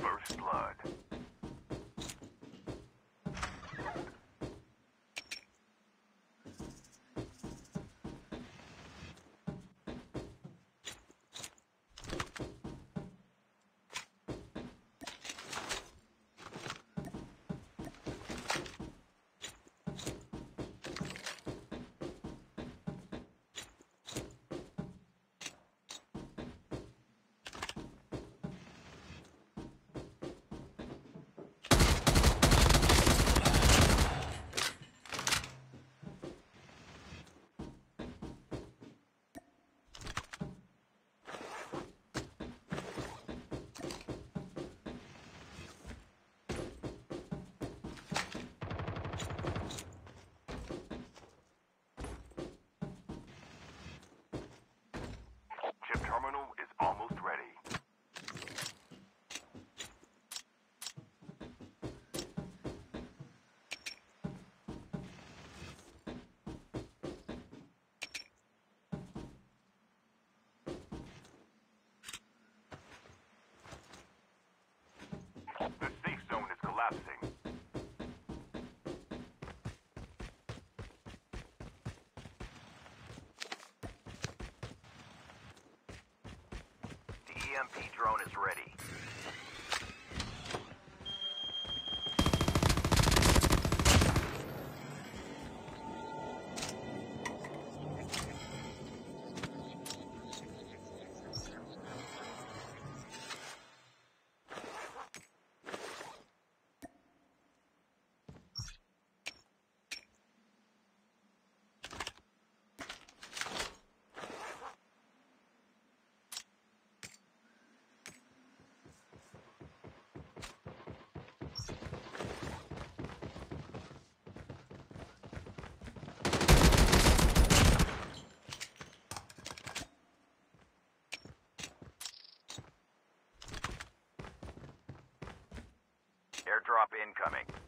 First blood. Chip terminal is almost ready. The safe zone is collapsing. The EMP drone is ready. Airdrop incoming.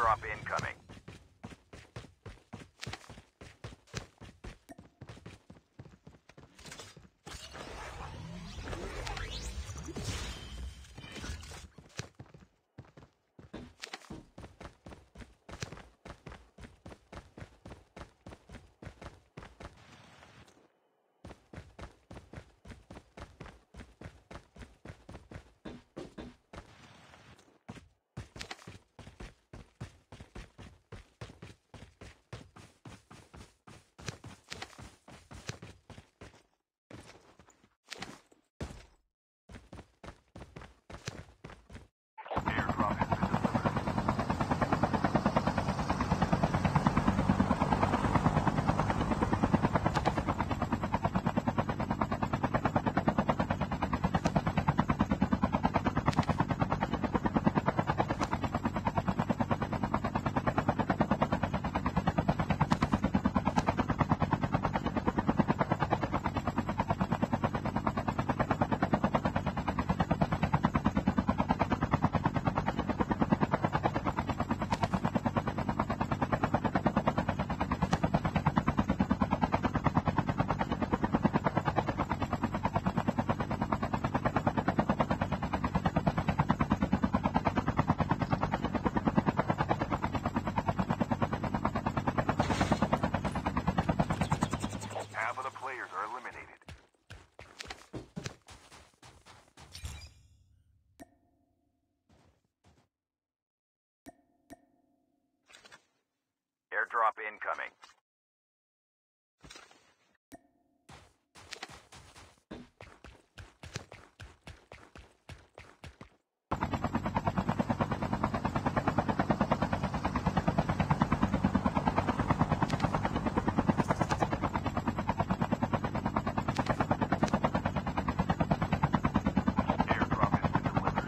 Airdrop incoming. Airdrop incoming. Airdrop has been delivered.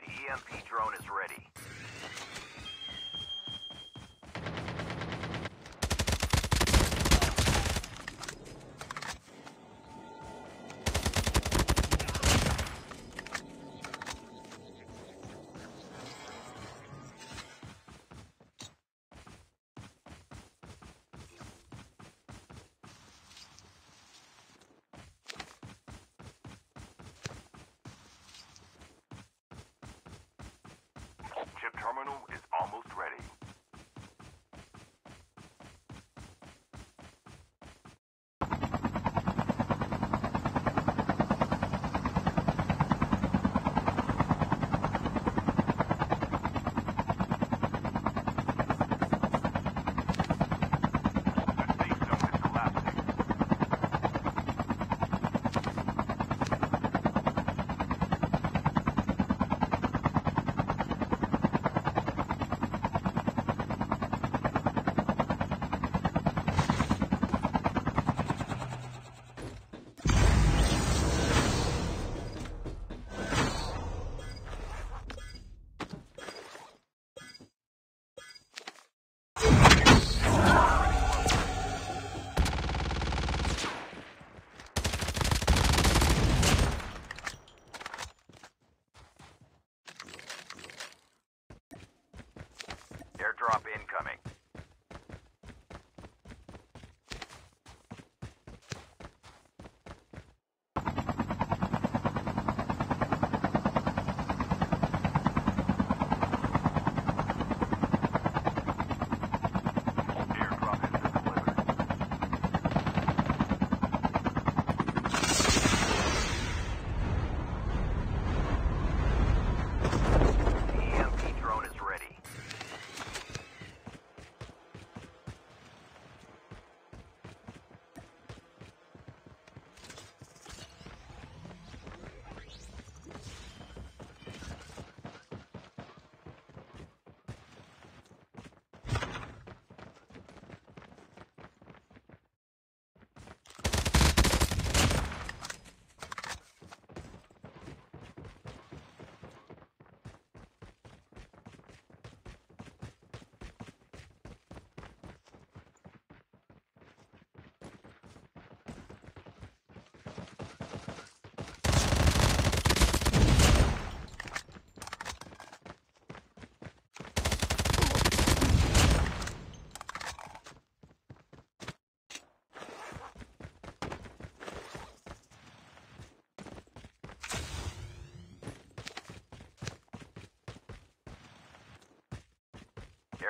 The EMP drone is ready. Terminal is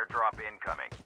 Airdrop incoming.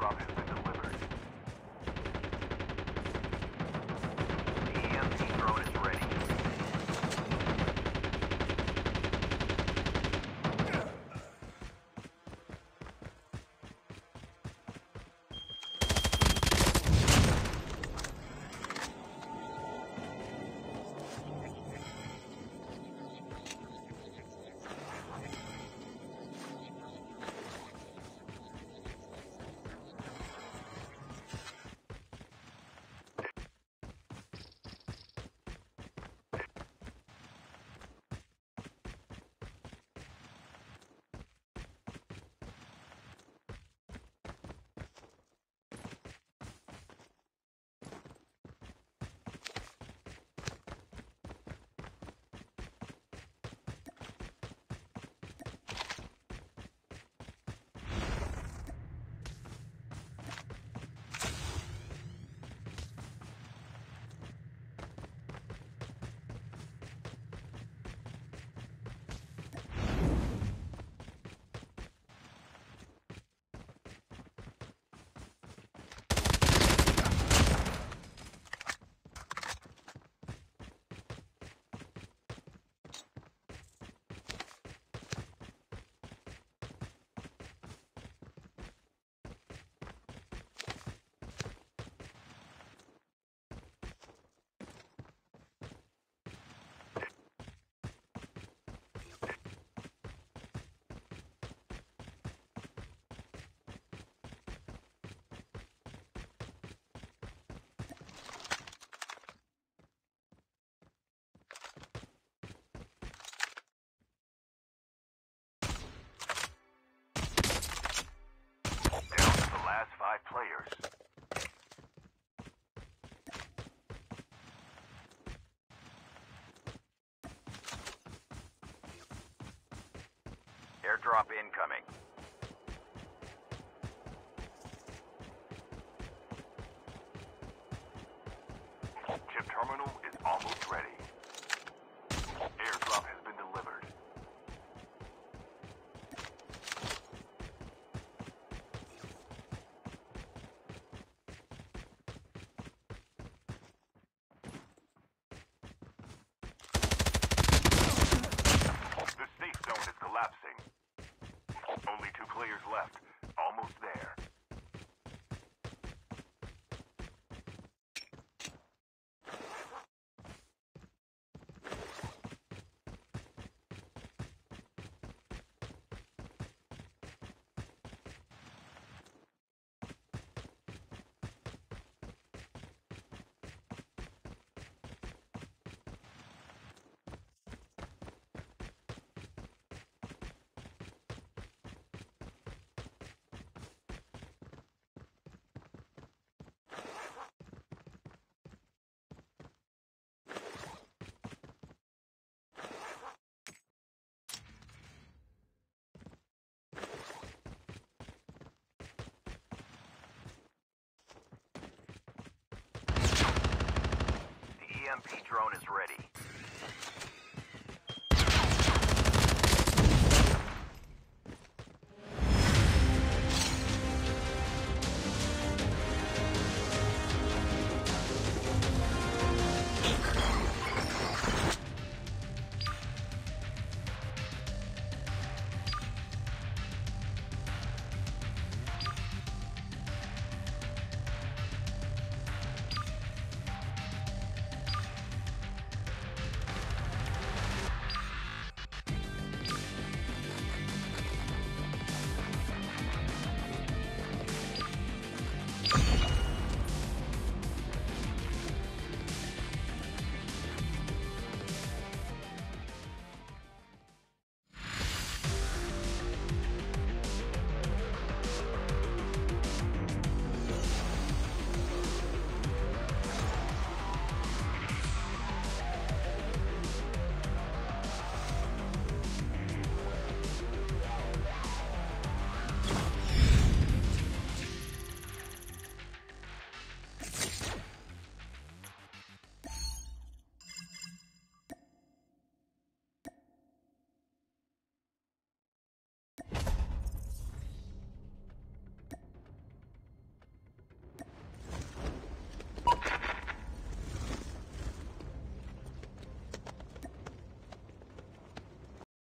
Airdrop Airdrop incoming. Chip terminal is almost ready. Airdrop has been delivered. The safe zone is collapsing. Two players left. Almost there. EMP drone is ready.